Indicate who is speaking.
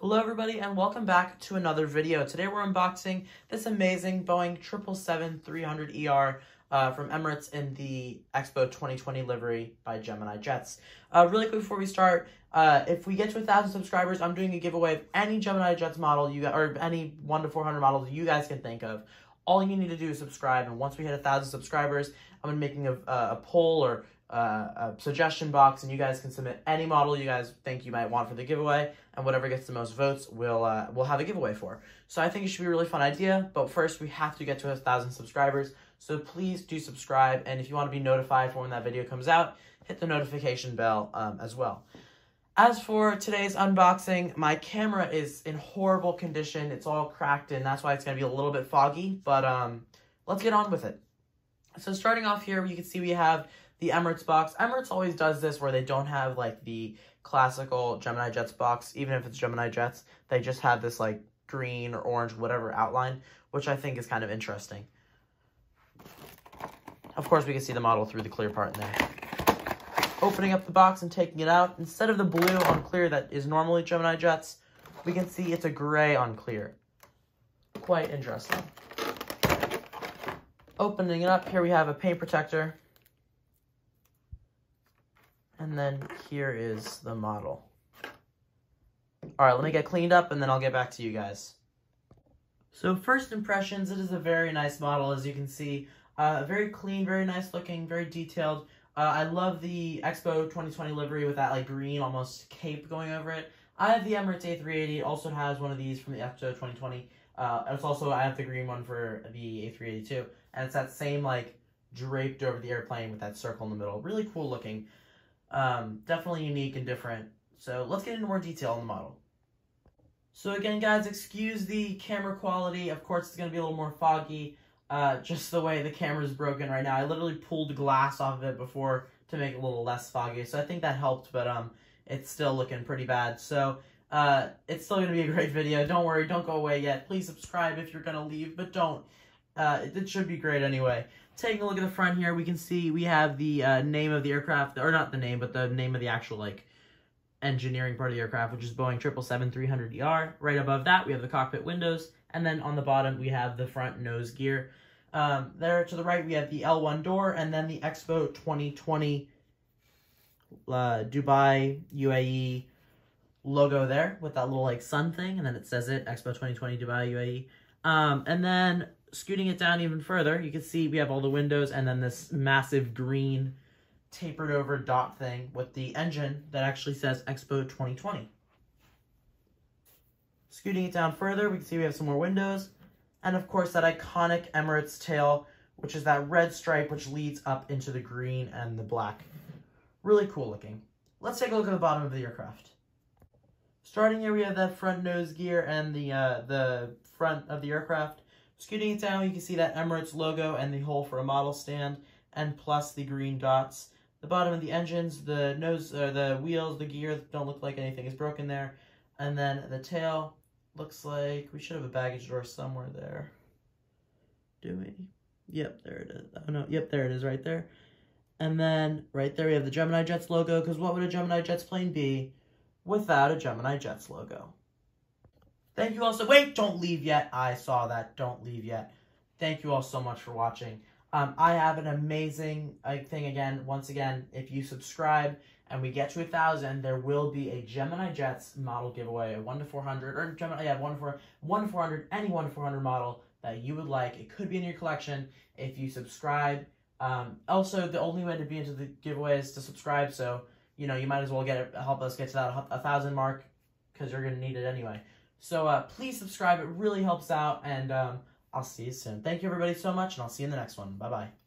Speaker 1: Hello everybody and welcome back to another video. Today we're unboxing this amazing Boeing 777-300ER uh, from Emirates in the Expo 2020 livery by Gemini Jets. Uh, really quick before we start, uh, if we get to a thousand subscribers, I'm doing a giveaway of any Gemini Jets model you or any 1 to 400 models you guys can think of. All you need to do is subscribe and once we hit a thousand subscribers, I'm be making a, a poll or uh, a suggestion box, and you guys can submit any model you guys think you might want for the giveaway, and whatever gets the most votes, we'll uh, we'll have a giveaway for. So I think it should be a really fun idea. But first, we have to get to a thousand subscribers. So please do subscribe, and if you want to be notified for when that video comes out, hit the notification bell um, as well. As for today's unboxing, my camera is in horrible condition. It's all cracked and that's why it's going to be a little bit foggy. But um, let's get on with it. So starting off here, you can see we have the Emirates box. Emirates always does this where they don't have like the classical Gemini Jets box, even if it's Gemini Jets. They just have this like green or orange, whatever outline, which I think is kind of interesting. Of course, we can see the model through the clear part in there. Opening up the box and taking it out, instead of the blue on clear that is normally Gemini Jets, we can see it's a gray on clear. Quite interesting. Opening it up, here we have a paint protector and then here is the model. All right, let me get cleaned up and then I'll get back to you guys. So first impressions, it is a very nice model, as you can see. Uh, very clean, very nice looking, very detailed. Uh, I love the Expo 2020 livery with that like green almost cape going over it. I have the Emirates A380, it also has one of these from the Expo 2020. Uh, it's also, I have the green one for the A380 too. And it's that same like draped over the airplane with that circle in the middle. Really cool looking. Um, definitely unique and different. So let's get into more detail on the model. So again, guys, excuse the camera quality. Of course, it's going to be a little more foggy, uh, just the way the camera is broken right now. I literally pulled glass off of it before to make it a little less foggy, so I think that helped, but um, it's still looking pretty bad. So uh, it's still going to be a great video. Don't worry, don't go away yet. Please subscribe if you're going to leave, but don't. Uh, it should be great anyway. Taking a look at the front here, we can see we have the uh, name of the aircraft, or not the name, but the name of the actual, like, engineering part of the aircraft, which is Boeing 777-300ER. Right above that, we have the cockpit windows, and then on the bottom, we have the front nose gear. Um, there to the right, we have the L1 door, and then the Expo 2020 uh, Dubai UAE logo there with that little, like, sun thing, and then it says it, Expo 2020 Dubai UAE. Um, and then scooting it down even further, you can see we have all the windows and then this massive green tapered over dot thing with the engine that actually says Expo 2020. Scooting it down further, we can see we have some more windows. And of course that iconic Emirates tail, which is that red stripe which leads up into the green and the black. Really cool looking. Let's take a look at the bottom of the aircraft. Starting here, we have that front nose gear and the uh, the front of the aircraft. Scooting it down, you can see that Emirates logo and the hole for a model stand, and plus the green dots. The bottom of the engines, the nose, the wheels, the gear don't look like anything is broken there. And then the tail looks like we should have a baggage door somewhere there. Do we? Yep, there it is. Oh no, yep, there it is right there. And then right there we have the Gemini Jets logo, because what would a Gemini Jets plane be without a Gemini Jets logo? Thank you all so... Wait, don't leave yet. I saw that. Don't leave yet. Thank you all so much for watching. Um, I have an amazing uh, thing again. Once again, if you subscribe and we get to a thousand, there will be a Gemini Jets model giveaway, a one to four hundred, or Gemini, yeah, one to one four hundred, any one four hundred model that you would like. It could be in your collection if you subscribe. Um, also, the only way to be into the giveaway is to subscribe. So you know you might as well get it, help us get to that a thousand mark because you're gonna need it anyway. So uh, please subscribe. It really helps out. And um, I'll see you soon. Thank you, everybody, so much. And I'll see you in the next one. Bye-bye.